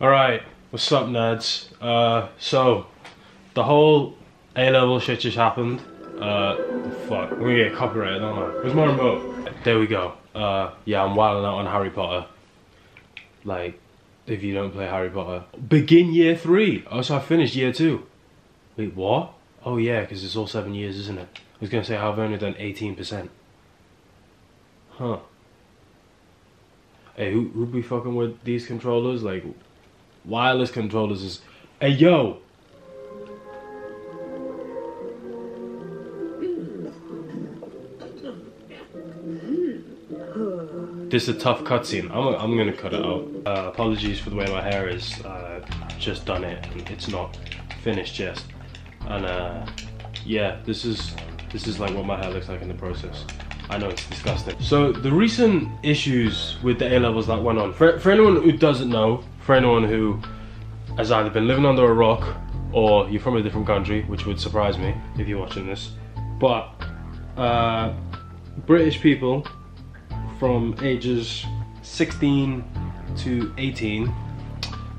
Alright, what's up nerds? Uh, so, the whole A-level shit just happened. Uh, fuck, gonna get copyrighted, don't I? Where's my remote? There we go. Uh, yeah, I'm wilding out on Harry Potter. Like, if you don't play Harry Potter. Begin year three! Oh, so I finished year two. Wait, what? Oh yeah, because it's all seven years, isn't it? I was gonna say I've only done 18%. Huh. Hey, who who be fucking with these controllers? Like, wireless controllers is. Hey yo. This is a tough cutscene. I'm, I'm gonna cut it out. Uh, apologies for the way my hair is. Uh, just done it and it's not finished yet. And uh, yeah, this is this is like what my hair looks like in the process. I know it's disgusting. So the recent issues with the A levels that went on. For, for anyone who doesn't know, for anyone who has either been living under a rock or you're from a different country, which would surprise me if you're watching this. But uh, British people from ages 16 to 18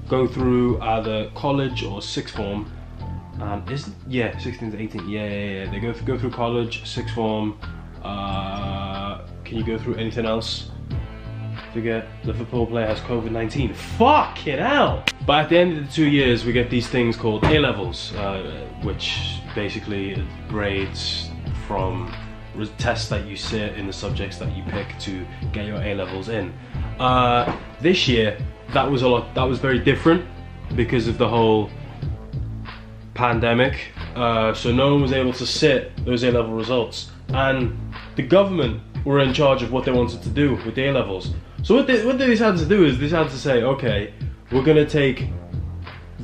go through either college or sixth form. And is yeah, 16 to 18. Yeah, yeah, yeah. They go through, go through college, sixth form. Uh, can you go through anything else? Forget Liverpool player has COVID-19. Fuck it out. But at the end of the two years, we get these things called A levels, uh, which basically grades from tests that you sit in the subjects that you pick to get your A levels in. Uh, this year, that was a lot. That was very different because of the whole pandemic. Uh, so no one was able to sit those A level results, and the government were in charge of what they wanted to do with A levels. So what they what they decided to do is they decided to say, okay, we're gonna take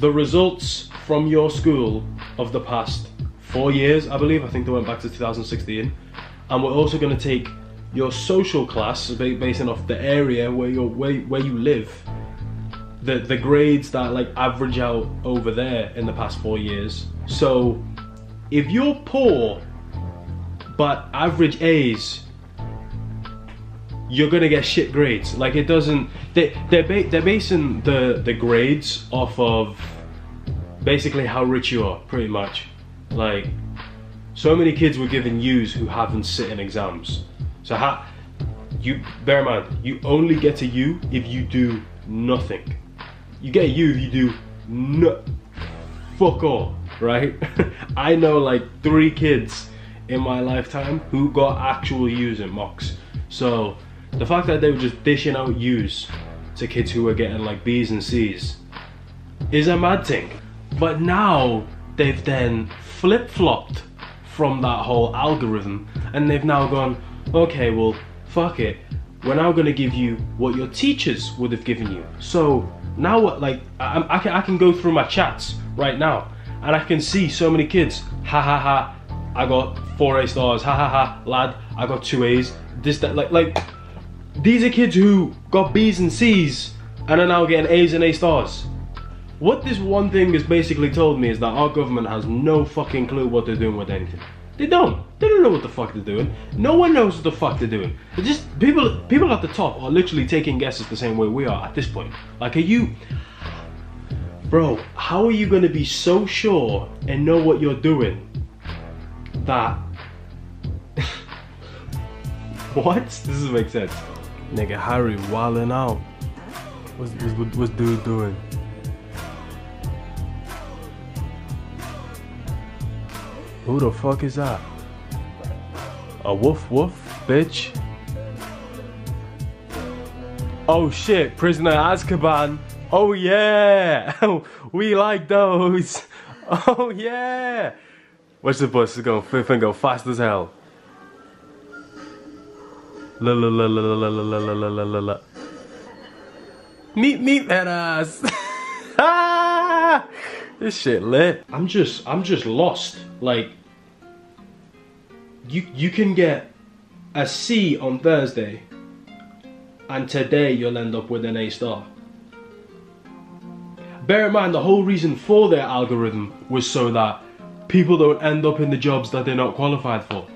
the results from your school of the past four years, I believe. I think they went back to 2016 and we're also going to take your social class based off the area where you where, where you live the the grades that like average out over there in the past four years so if you're poor but average A's you're gonna get shit grades like it doesn't they they're, ba they're basing the the grades off of basically how rich you are pretty much like so many kids were given U's who haven't sit in exams. So how you bear in mind, you only get a U if you do nothing. You get a U if you do no fuck all, right? I know like three kids in my lifetime who got actual U's in mocks. So the fact that they were just dishing out U's to kids who were getting like B's and C's is a mad thing. But now they've then flip-flopped from that whole algorithm and they've now gone, okay, well, fuck it. We're now going to give you what your teachers would have given you. So now what, like, I, I, can, I can go through my chats right now and I can see so many kids, ha ha ha, I got four A stars, ha ha ha, lad, I got two A's, this, that, like, like, these are kids who got B's and C's and are now getting A's and A stars. What this one thing has basically told me is that our government has no fucking clue what they're doing with anything. They don't. They don't know what the fuck they're doing. No one knows what the fuck they're doing. Just people people at the top are literally taking guesses the same way we are at this point. Like are you Bro, how are you gonna be so sure and know what you're doing that What? This doesn't make sense. Nigga Harry wilding out. What's, what's, what's dude doing? Who the fuck is that? A woof woof, bitch. Oh shit, Prisoner Azkaban. Oh yeah, we like those. Oh yeah. Watch the bus is going and go fast as hell. La la la la la la la la la la la. Meet meet that ass. ah! This shit lit. I'm just I'm just lost. Like you you can get a C on Thursday and today you'll end up with an A star. Bear in mind the whole reason for their algorithm was so that people don't end up in the jobs that they're not qualified for.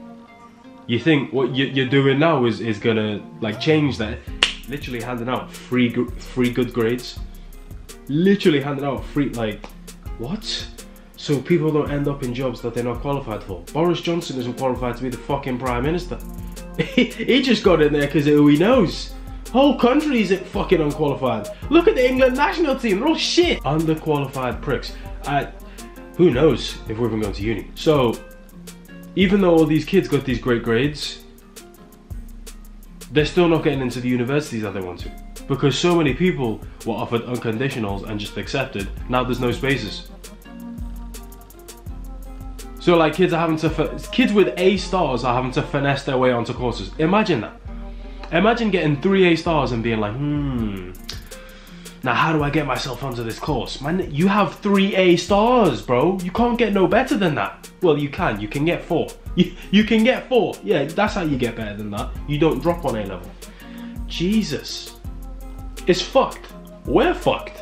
You think what you're doing now is, is gonna like change that? Literally handing out free free good grades literally handing out free like what? So people don't end up in jobs that they're not qualified for. Boris Johnson isn't qualified to be the fucking prime minister. he just got in there because who he knows. Whole country is fucking unqualified. Look at the England national team, they're all shit. Underqualified pricks. Uh, who knows if we're even going to uni. So, even though all these kids got these great grades, they're still not getting into the universities that they want to. Because so many people were offered unconditionals and just accepted, now there's no spaces. So like kids are having to, kids with A stars are having to finesse their way onto courses. Imagine that. Imagine getting three A stars and being like, hmm, now how do I get myself onto this course? Man, you have three A stars, bro. You can't get no better than that. Well, you can. You can get four. You, you can get four. Yeah, that's how you get better than that. You don't drop on A level. Jesus. It's fucked. We're fucked.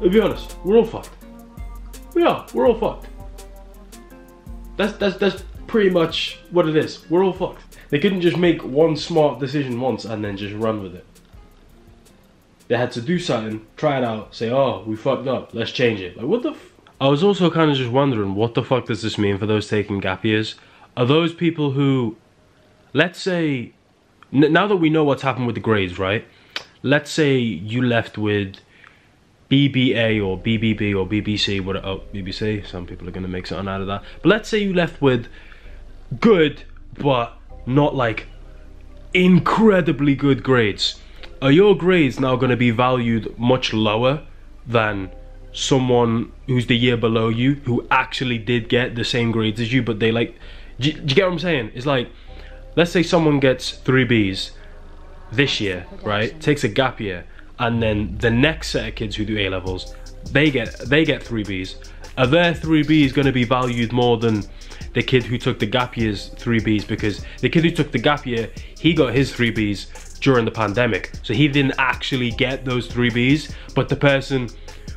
To be honest, we're all fucked. We are. We're all fucked. That's that's that's pretty much what it is. We're all fucked. They couldn't just make one smart decision once and then just run with it. They had to do something, try it out, say, "Oh, we fucked up. Let's change it." Like what the? I was also kind of just wondering, what the fuck does this mean for those taking gap years? Are those people who, let's say, now that we know what's happened with the grades, right? Let's say you left with BBA or BBB or BBC, what oh BBC, some people are gonna make something out of that. But let's say you left with good, but not like incredibly good grades. Are your grades now gonna be valued much lower than someone who's the year below you who actually did get the same grades as you, but they like, do you, do you get what I'm saying? It's like, let's say someone gets three Bs this year, right? Takes a gap year and then the next set of kids who do A levels, they get they get three Bs. Are their three Bs going to be valued more than the kid who took the gap year's three Bs? Because the kid who took the gap year, he got his three Bs during the pandemic, so he didn't actually get those three Bs. But the person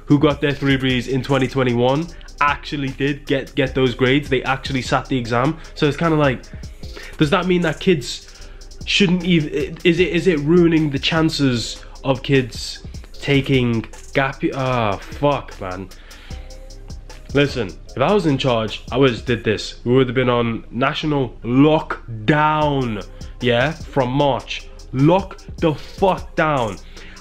who got their three Bs in 2021 actually did get get those grades. They actually sat the exam. So it's kind of like, does that mean that kids shouldn't even? Is it is it ruining the chances? of kids taking gap ah oh, fuck man listen if i was in charge i would have did this we would have been on national lockdown yeah from march lock the fuck down.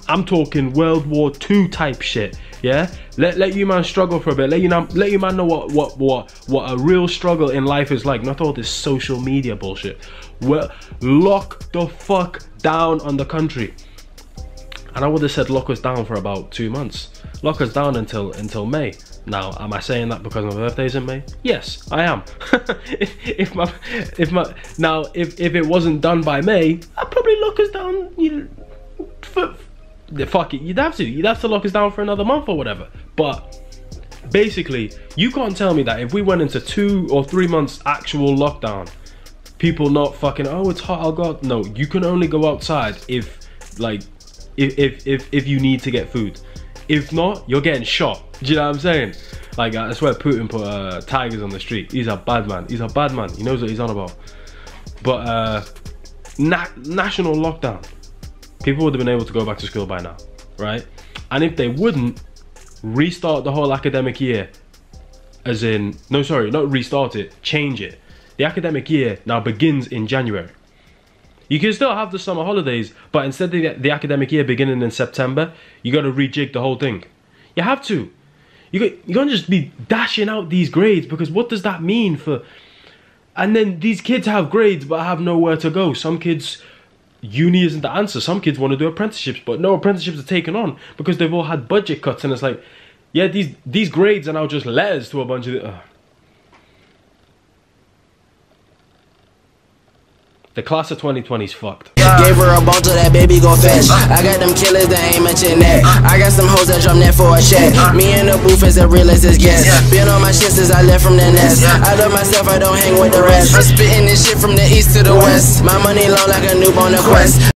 I'm talking world war ii type shit yeah? Let, let you man struggle for a bit. Let you know let you man know what what what what a real struggle in life is like. Not all this social media bullshit. Well lock the fuck down on the country. And I would have said lock us down for about two months. Lock us down until until May. Now, am I saying that because my birthday's in May? Yes, I am. if, if, my if my now if if it wasn't done by May, I'd probably lock us down. You know, for, fuck it, you'd have to. You'd have to lock us down for another month or whatever. But basically, you can't tell me that if we went into two or three months actual lockdown, people not fucking oh it's hot, oh I'll go out. No, you can only go outside if like if, if, if, if you need to get food. If not, you're getting shot. Do you know what I'm saying? Like, I swear Putin put uh, tigers on the street. He's a bad man. He's a bad man. He knows what he's on about. But uh, na national lockdown. People would have been able to go back to school by now, right? And if they wouldn't, restart the whole academic year. As in, no, sorry, not restart it, change it. The academic year now begins in January. You can still have the summer holidays, but instead of the, the academic year beginning in September, you got to rejig the whole thing. You have to. You got, you can't just be dashing out these grades because what does that mean for? And then these kids have grades but have nowhere to go. Some kids, uni isn't the answer. Some kids want to do apprenticeships, but no apprenticeships are taken on because they've all had budget cuts, and it's like, yeah, these these grades are now just letters to a bunch of. Uh, The class of 2020 is fucked. Gave her a bone to that baby go fetch. I got them killers that ain't mention that. I got some hoes that drop net for a check. Me in the booth is the realest as guest. Been on my shit since I left from the nest. I love myself, I don't hang with the rest. I'm spitting this shit from the east to the west. My money long like a newborn quest.